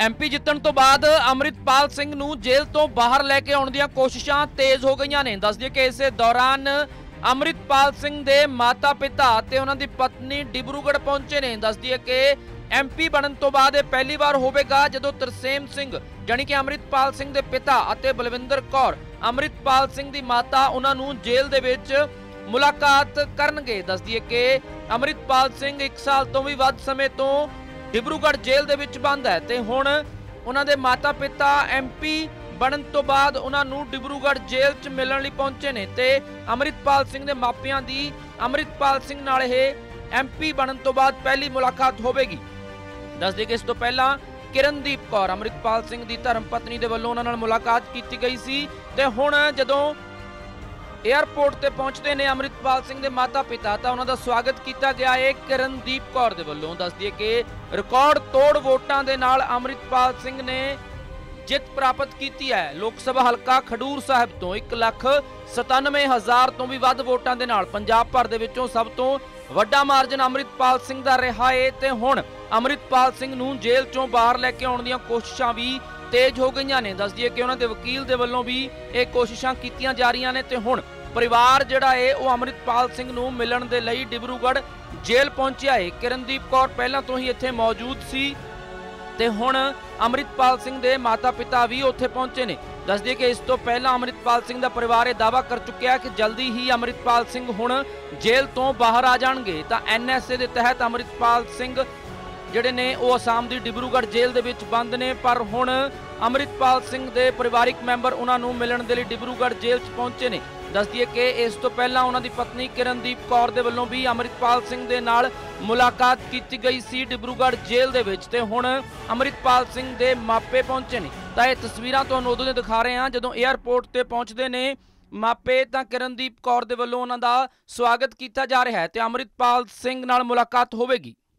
MP ਜਿੱਤਣ ਤੋਂ ਬਾਅਦ ਅੰਮ੍ਰਿਤਪਾਲ ਸਿੰਘ ਨੂੰ ਜੇਲ੍ਹ ਤੋਂ ਬਾਹਰ ਲੈ ਕੇ ਆਉਣ ਦੀਆਂ ਕੋਸ਼ਿਸ਼ਾਂ ਤੇਜ਼ ਹੋ ਗਈਆਂ ਨੇ। ਦੱਸ ਦਈਏ ਕਿ ਇਸੇ ਦੌਰਾਨ ਅੰਮ੍ਰਿਤਪਾਲ ਸਿੰਘ ਦੇ ਮਾਤਾ-ਪਿਤਾ ਤੇ ਉਹਨਾਂ ਦੀ ਪਤਨੀ ਡਿਬਰੂਗੜ੍ਹ ਪਹੁੰਚੇ ਨੇ। ਦੱਸ ਦਈਏ ਕਿ ਐਮਪੀ ਬਣਨ ਤੋਂ ਬਾਅਦ ਇਹ ਪਹਿਲੀ ਵਾਰ ਹੋਵੇਗਾ ਜਦੋਂ ਤਰਸੇਮ ਸਿੰਘ ਜਾਣੀ ਕਿ ਅੰਮ੍ਰਿਤਪਾਲ ਸਿੰਘ ਦੇ ਪਿਤਾ ਅਤੇ ਬਲਵਿੰਦਰ ਕੌਰ ਅੰਮ੍ਰਿਤਪਾਲ ਸਿੰਘ ਦੀ ਮਾਤਾ ਉਹਨਾਂ ਨੂੰ ਜੇਲ੍ਹ ਦੇ ਵਿੱਚ ਮੁਲਾਕਾਤ ਕਰਨਗੇ। ਦੱਸ ਦਈਏ ਕਿ ਅੰਮ੍ਰਿਤਪਾਲ ਸਿੰਘ 1 ਸਾਲ ਤੋਂ ਵੀ ਵੱਧ ਸਮੇਂ ਤੋਂ ਡਿਬਰੂਗੜ੍ਹ ਜੇਲ੍ਹ ਦੇ ਵਿੱਚ ਬੰਦ ਹੈ ਤੇ ਹੁਣ ਉਹਨਾਂ ਦੇ ਮਾਤਾ-ਪਿਤਾ ਐਮਪੀ ਬਣਨ ਤੋਂ ਬਾਅਦ ਉਹਨਾਂ ਨੂੰ ਡਿਬਰੂਗੜ੍ਹ ਜੇਲ੍ਹ 'ਚ ਮਿਲਣ ਲਈ ਪਹੁੰਚੇ ਨੇ ਤੇ ਅੰਮ੍ਰਿਤਪਾਲ ਸਿੰਘ ਦੇ ਮਾਪਿਆਂ ਦੀ ਅੰਮ੍ਰਿਤਪਾਲ ਸਿੰਘ ਨਾਲ ਇਹ ਐਮਪੀ ਬਣਨ ਤੋਂ ਬਾਅਦ ਪਹਿਲੀ ਮੁਲਾਕਾਤ ਹੋਵੇਗੀ। ਦੱਸਦੇ ਕਿ ਇਸ ਤੋਂ ਪਹਿਲਾਂ ਕਿਰਨਦੀਪ ਕੌਰ ਅੰਮ੍ਰਿਤਪਾਲ ਸਿੰਘ ਦੀ ਧਰਮ ਪਤਨੀ ਦੇ ਵੱਲੋਂ ਉਹਨਾਂ ਨਾਲ ਮੁਲਾਕਾਤ ਕੀਤੀ ਗਈ ਸੀ ਤੇ ਹੁਣ ਜਦੋਂ 에ਅਰਪੋਰਟ ਤੇ ਪਹੁੰਚਦੇ ਨੇ ਅੰਮ੍ਰਿਤਪਾਲ ਸਿੰਘ ਦੇ ਮਾਤਾ-ਪਿਤਾ, ਤਾਂ ਉਹਨਾਂ ਦਾ ਸਵਾਗਤ ਕੀਤਾ ਗਿਆ ਹੈ ਕਿਰਨਦੀਪ ਕੌਰ ਦੇ ਵੱਲੋਂ। ਦੱਸਦੀ ਹੈ ਕਿ ਰਿਕਾਰਡ ਤੋੜ ਵੋਟਾਂ ਦੇ ਨਾਲ ਅੰਮ੍ਰਿਤਪਾਲ ਸਿੰਘ ਨੇ ਜਿੱਤ ਪ੍ਰਾਪਤ ਕੀਤੀ ਹੈ। ਲੋਕ ਸਭਾ ਹਲਕਾ ਖਡੂਰ ਸਾਹਿਬ ਤੋਂ 197000 ਤੋਂ ਵੀ ਵੱਧ ਵੋਟਾਂ ਦੇ ਨਾਲ ਪੰਜਾਬ ਭਰ ਦੇ ਵਿੱਚੋਂ ਸਭ ਤੋਂ ਵੱਡਾ ਮਾਰਜਨ ਅੰਮ੍ਰਿਤਪਾਲ ਸਿੰਘ ਦਾ ਰਿਹਾ ਏ। ਤੇ ਹੁਣ ਅੰਮ੍ਰਿਤਪਾਲ ਸਿੰਘ ਨੂੰ ਜੇਲ੍ਹ ਚੋਂ ਬਾਹਰ ਲੈ ਕੇ ਆਉਣ ਦੀਆਂ ਕੋਸ਼ਿਸ਼ਾਂ ਵੀ ਤੇਜ਼ ਹੋ ਗਈਆਂ ਨੇ। ਦੱਸਦੀ ਦਈਏ ਕਿ ਉਹਨਾਂ ਦੇ ਵਕੀਲ ਦੇ ਵੱਲੋਂ ਵੀ ਇਹ ਕੋਸ਼ਿਸ਼ਾਂ ਕੀਤੀਆਂ ਜਾ ਰਹੀਆਂ ਨੇ ਤੇ ਹੁਣ ਪਰਿਵਾਰ ਜਿਹੜਾ ਏ ਉਹ ਅੰਮ੍ਰਿਤਪਾਲ ਸਿੰਘ ਨੂੰ ਮਿਲਣ ਦੇ ਲਈ ਡਿਬਰੂਗੜ੍ਹ ਜੇਲ੍ਹ ਪਹੁੰਚਿਆ ਏ ਕਿਰਨਦੀਪ ਕੌਰ ਪਹਿਲਾਂ ਤੋਂ ਹੀ ਇੱਥੇ ਮੌਜੂਦ ਸੀ ਤੇ ਹੁਣ ਅੰਮ੍ਰਿਤਪਾਲ ਸਿੰਘ ਦੇ ਮਾਤਾ-ਪਿਤਾ ਵੀ ਉੱਥੇ ਪਹੁੰਚੇ ਨੇ। ਦੱਸ ਦਈਏ ਕਿ ਇਸ ਤੋਂ ਪਹਿਲਾਂ ਅੰਮ੍ਰਿਤਪਾਲ ਸਿੰਘ ਦਾ ਪਰਿਵਾਰ ਇਹ ਦਾਅਵਾ ਕਰ ਚੁੱਕਿਆ ਕਿ ਜਲਦੀ ਹੀ ਅੰਮ੍ਰਿਤਪਾਲ ਸਿੰਘ ਹੁਣ ਜੇਲ੍ਹ ਤੋਂ ਬਾਹਰ ਆ ਜਾਣਗੇ। ਤਾਂ ਐਨਐਸਏ ਦੇ ਤਹਿਤ ਅੰਮ੍ਰਿਤਪਾਲ ਸਿੰਘ ਜਿਹੜੇ ਨੇ ਉਹ ਅਸਾਮ ਦੀ ਡਿਬਰੂਗੜ੍ਹ ਜੇਲ੍ਹ ਦੇ ਵਿੱਚ ਬੰਦ ਨੇ, ਪਰ ਹੁਣ ਅੰਮ੍ਰਿਤਪਾਲ ਸਿੰਘ ਦੇ ਪਰਿਵਾਰਿਕ ਮੈਂਬਰ ਉਹਨਾਂ ਨੂੰ ਮਿਲਣ ਦੇ ਲਈ ਡਿਬਰੂਗੜ੍ਹ ਜੇਲ੍ਹ 'ਚ ਪਹੁੰਚੇ ਨੇ। ਦੱਸ ਦਈਏ ਕਿ ਇਸ ਤੋਂ ਪਹਿਲਾਂ ਉਹਨਾਂ ਦੀ ਪਤਨੀ ਕਿਰਨਦੀਪ ਕੌਰ ਦੇ ਵੱਲੋਂ ਵੀ ਅੰਮ੍ਰਿਤਪਾਲ ਸਿੰਘ ਦੇ ਨਾਲ ਮੁਲਾਕਾਤ ਕੀਤੀ ਗਈ ਸੀ ਡਿਬਰੂਗੜ੍ਹ ਜੇਲ੍ਹ ਦੇ ਵਿੱਚ ਤੇ ਹੁਣ ਅੰਮ੍ਰਿਤਪਾਲ ਸਿੰਘ ਦੇ ਮਾਪੇ ਪਹੁੰਚੇ ਨੇ। ਤਾਂ ਇਹ ਤਸਵੀਰਾਂ ਤੁਹਾਨੂੰ ਉਦੋਂ ਦੇ ਦਿਖਾ ਰਹੇ ਹਾਂ, ਜਦੋਂ 에ਅਰਪੋਰਟ ਤੇ ਪਹੁੰਚਦੇ ਨੇ ਮਾਪੇ, ਤਾਂ ਕਿਰਨਦੀਪ ਕੌਰ ਦੇ ਵੱਲੋਂ ਉਹਨਾਂ ਦਾ ਸਵਾਗਤ ਕੀਤਾ ਜਾ ਰਿਹਾ ਹੈ ਤੇ ਅੰਮ੍ਰਿਤਪਾਲ ਸਿੰਘ ਨਾਲ ਮੁਲਾਕਾਤ ਹੋਵੇਗੀ।